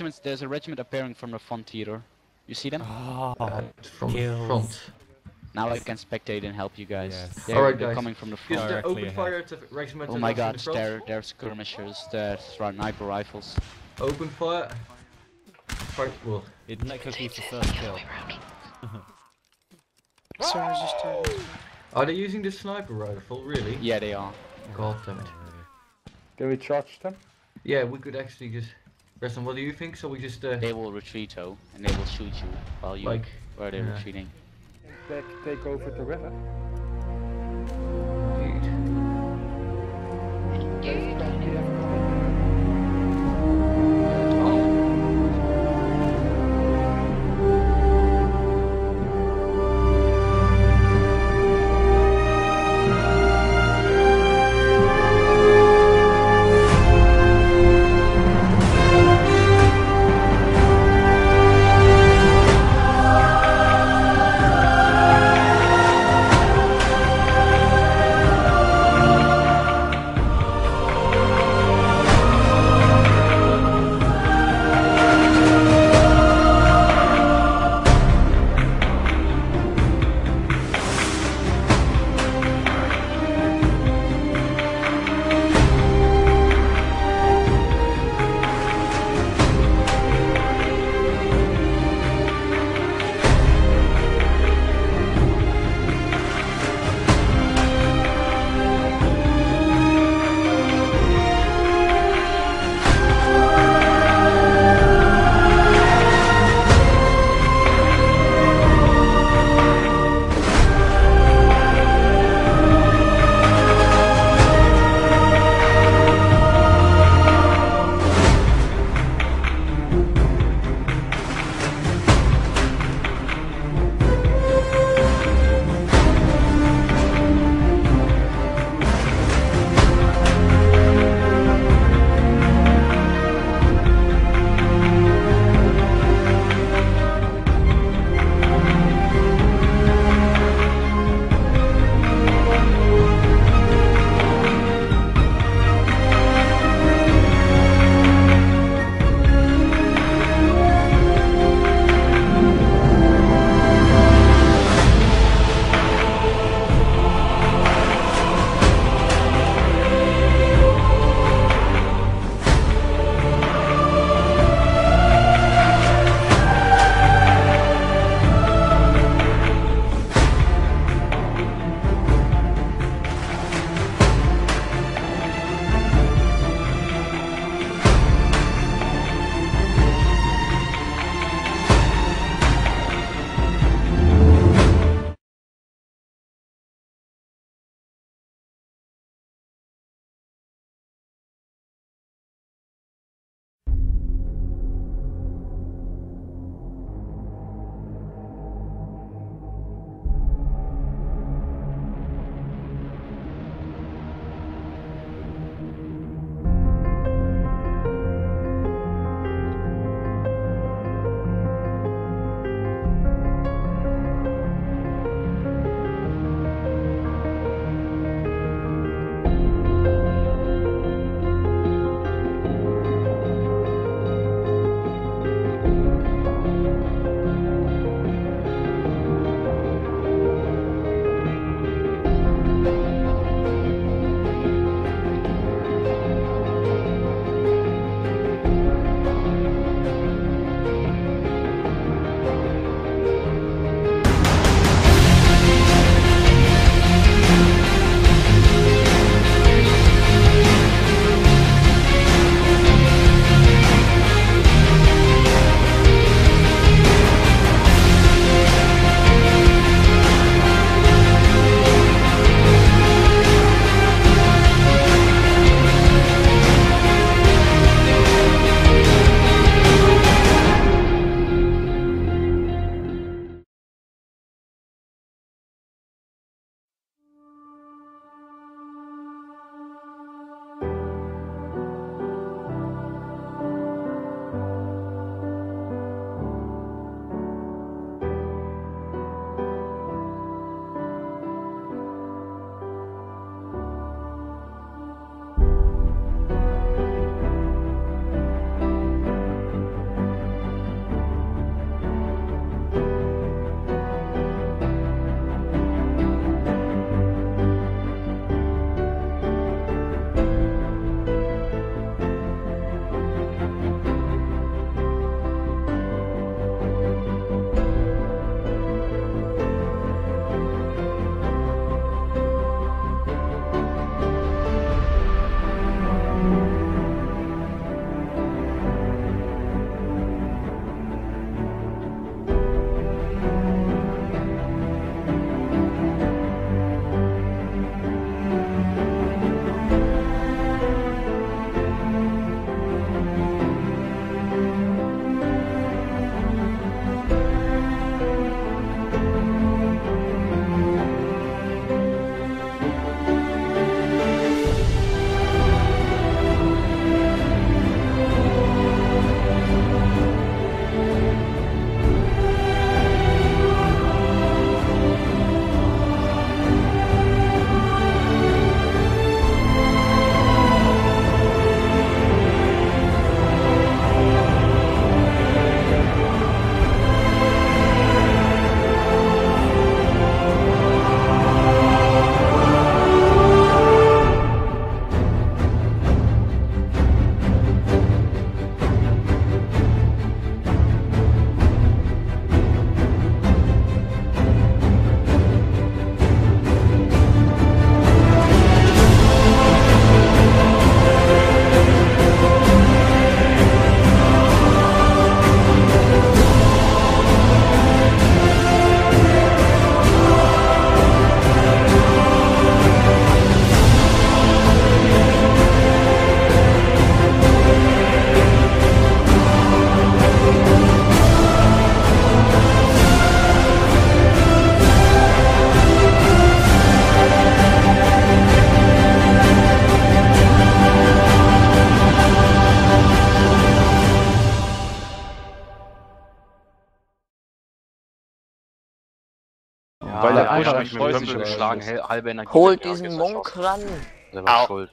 regiments. There's a regiment appearing from the front theater. You see them? Oh, Uh, from kills. front. Now I can spectate and help you guys. Yes. They're, Alright, they're guys. coming from the front. uh, Directly open ahead. fire to regiment. Oh my god, the they're, they're skirmishers, they're sniper rifles. Open fire. Fire. Well, It let cookies the first kill. Sorry, I just turning. are they using the sniper rifle? Really? Yeah, they are. God damn it. Can we charge them? Yeah, we could actually just. Preston, what do you think? So we just uh, They will retreat though, and they will shoot you while you like where they're yeah. retreating. Take, take over the river. Ja, weil der Busch mich mit Möbel geschlagen, halbe Energie. Holt diesen Monk ran! Selber Au. schuld.